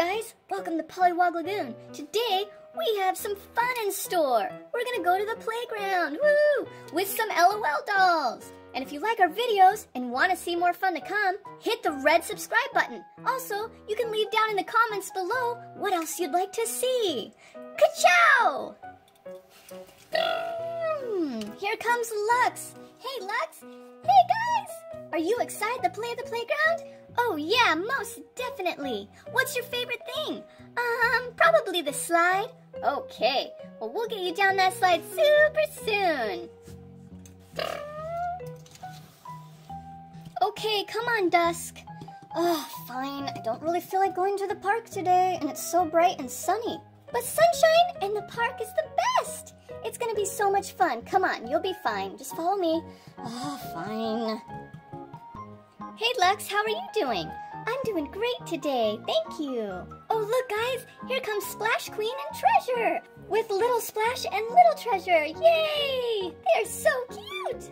guys, welcome to Pollywog Lagoon. Today we have some fun in store. We're gonna go to the playground, woo, with some LOL dolls. And if you like our videos and want to see more fun to come, hit the red subscribe button. Also, you can leave down in the comments below what else you'd like to see. Ka-chow! Mm, here comes Lux. Hey, Lux. Hey, guys. Are you excited to play at the playground? Oh, yeah, most definitely. What's your favorite thing? Um, probably the slide. Okay, well, we'll get you down that slide super soon. Okay, come on, Dusk. Oh, fine. I don't really feel like going to the park today, and it's so bright and sunny. But sunshine and the park is the best. It's gonna be so much fun. Come on, you'll be fine. Just follow me. Oh, fine. Hey, Lux, how are you doing? I'm doing great today, thank you. Oh, look, guys, here comes Splash Queen and Treasure with Little Splash and Little Treasure. Yay! They are so cute.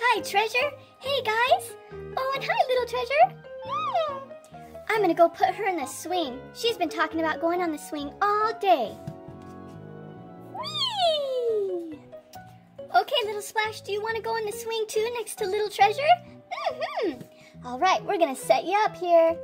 Hi, Treasure. Hey, guys. Oh, and hi, Little Treasure. I'm gonna go put her in the swing. She's been talking about going on the swing all day. Okay, Little Splash, do you want to go in the swing too next to Little Treasure? Mm-hmm. All right, we're gonna set you up here.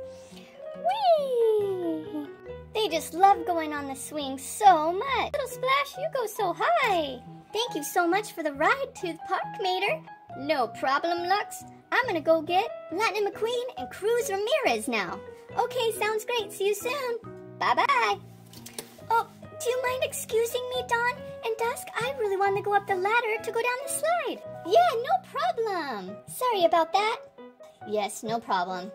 Whee! They just love going on the swing so much. Little Splash, you go so high. Thank you so much for the ride to the park, Mater. No problem, Lux. I'm gonna go get Lightning McQueen and Cruz Ramirez now. Okay, sounds great. See you soon. Bye-bye. Do you mind excusing me, Dawn and Dusk? I really want to go up the ladder to go down the slide. Yeah, no problem. Sorry about that. Yes, no problem.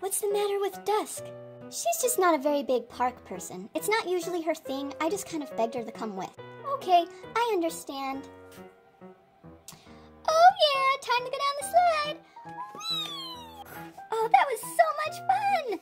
What's the matter with Dusk? She's just not a very big park person. It's not usually her thing. I just kind of begged her to come with. Okay, I understand. Oh yeah, time to go down the slide. That was so much fun.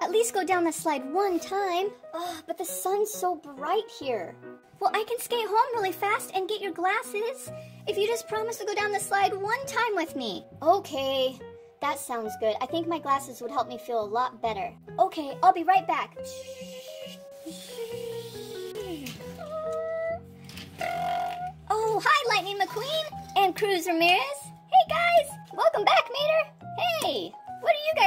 At least go down the slide one time. Oh, but the sun's so bright here. Well, I can skate home really fast and get your glasses if you just promise to go down the slide one time with me. Okay, that sounds good. I think my glasses would help me feel a lot better. Okay, I'll be right back. Oh, hi, Lightning McQueen and Cruz Ramirez. Hey, guys, welcome back, Mater. Hey,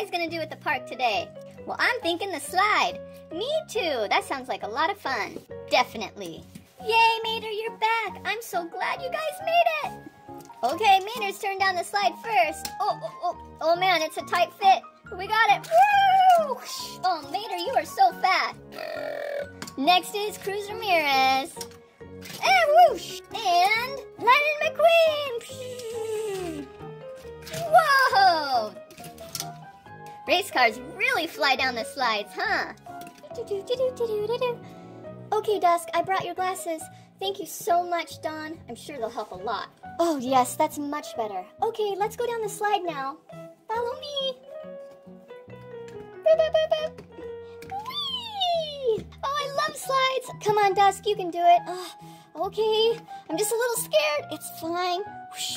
guys gonna do at the park today? Well, I'm thinking the slide. Me too. That sounds like a lot of fun. Definitely. Yay, Mater, you're back. I'm so glad you guys made it. Okay, Mater's turn down the slide first. Oh, oh, oh, oh man, it's a tight fit. We got it. Woo! Oh, Mater, you are so fat. Next is Cruz Ramirez. And whoosh! And Lightning McQueen! Race cars really fly down the slides, huh? Okay, Dusk, I brought your glasses. Thank you so much, Dawn. I'm sure they'll help a lot. Oh, yes, that's much better. Okay, let's go down the slide now. Follow me. Whee! Oh, I love slides. Come on, Dusk, you can do it. Oh, okay, I'm just a little scared. It's fine.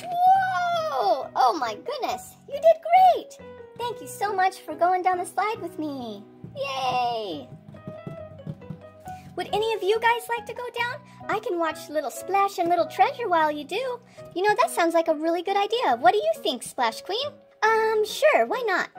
Whoa! Oh my goodness, you did great. Thank you so much for going down the slide with me. Yay! Would any of you guys like to go down? I can watch Little Splash and Little Treasure while you do. You know, that sounds like a really good idea. What do you think, Splash Queen? Um, sure, why not?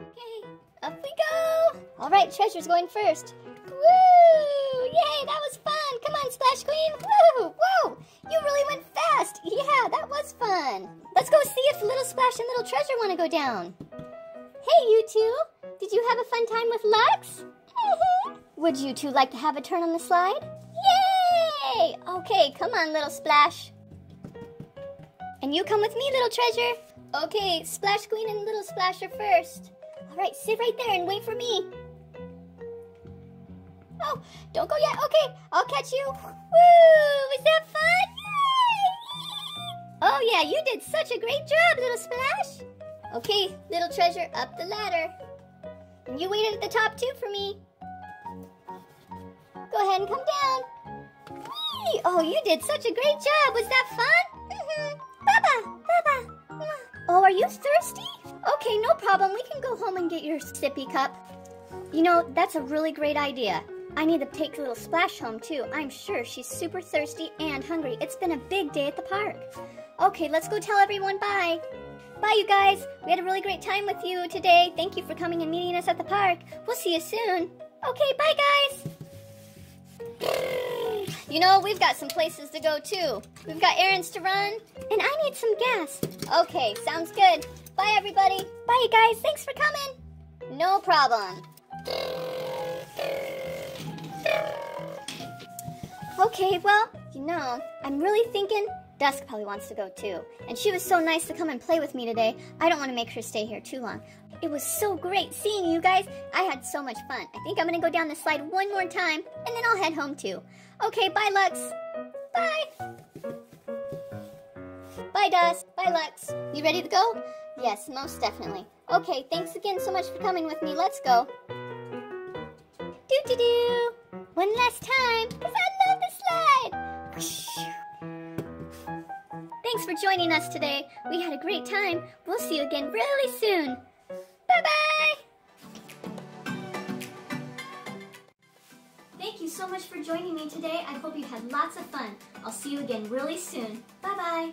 Okay, up we go. All right, Treasure's going first. Woo! Yay, that was fun. Come on, Splash Queen. Woo! Whoa! You really went fast. Yeah, that was fun. Let's go see if Little Splash and Little Treasure want to go down. Hey, you two. Did you have a fun time with Lux? Would you two like to have a turn on the slide? Yay! Okay, come on, Little Splash. And you come with me, Little Treasure. Okay, Splash Queen and Little Splasher first. All right, sit right there and wait for me. Oh, don't go yet. Okay, I'll catch you. Woo! Was that fun? Yeah, you did such a great job, Little Splash. Okay, Little Treasure, up the ladder. And you waited at the top, too, for me. Go ahead and come down. Whee! Oh, you did such a great job. Was that fun? Mm-hmm. Baba, Baba. Oh, are you thirsty? Okay, no problem. We can go home and get your sippy cup. You know, that's a really great idea. I need to take little splash home too. I'm sure she's super thirsty and hungry. It's been a big day at the park. Okay, let's go tell everyone bye. Bye, you guys. We had a really great time with you today. Thank you for coming and meeting us at the park. We'll see you soon. Okay, bye, guys. You know, we've got some places to go too. We've got errands to run, and I need some gas. Okay, sounds good. Bye, everybody. Bye, you guys. Thanks for coming. No problem. Okay, well, you know, I'm really thinking Dusk probably wants to go too. And she was so nice to come and play with me today. I don't want to make her stay here too long. It was so great seeing you guys. I had so much fun. I think I'm going to go down the slide one more time, and then I'll head home too. Okay, bye, Lux. Bye. Bye, Dusk. Bye, Lux. You ready to go? Yes, most definitely. Okay, thanks again so much for coming with me. Let's go. Do-do-do. One last time, for joining us today. We had a great time. We'll see you again really soon. Bye-bye. Thank you so much for joining me today. I hope you had lots of fun. I'll see you again really soon. Bye-bye.